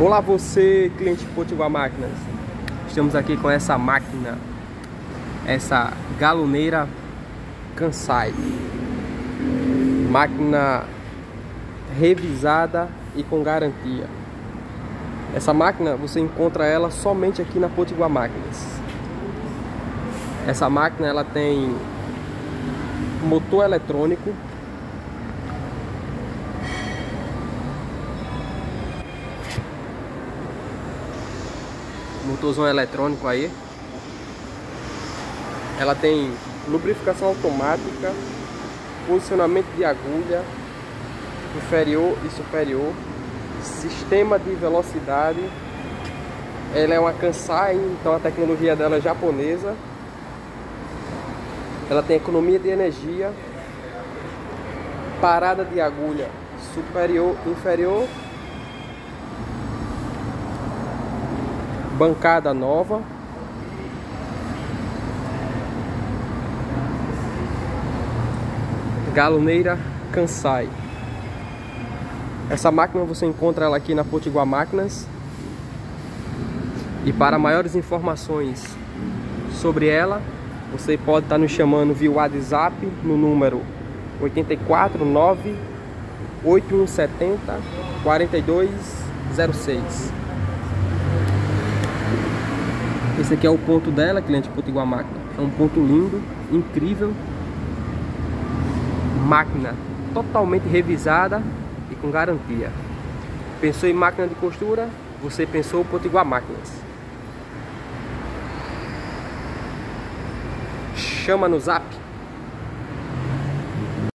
Olá você, cliente Potiguar Máquinas. Estamos aqui com essa máquina, essa galoneira Kansai. Máquina revisada e com garantia. Essa máquina você encontra ela somente aqui na Potiguar Máquinas. Essa máquina ela tem motor eletrônico motorzão eletrônico aí. Ela tem lubrificação automática, posicionamento de agulha inferior e superior, sistema de velocidade. Ela é uma Kansai, então a tecnologia dela é japonesa. Ela tem economia de energia, parada de agulha superior, inferior bancada nova. Galoneira Kansai. Essa máquina você encontra ela aqui na Potiguar Máquinas. E para maiores informações sobre ela, você pode estar nos chamando via WhatsApp no número 849 8170 4206. Esse aqui é o ponto dela, cliente Potiguar Máquina. É um ponto lindo, incrível. Máquina totalmente revisada e com garantia. Pensou em máquina de costura? Você pensou Potiguar Máquinas. Chama no zap